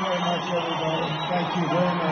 very much, everybody. Thank you very much.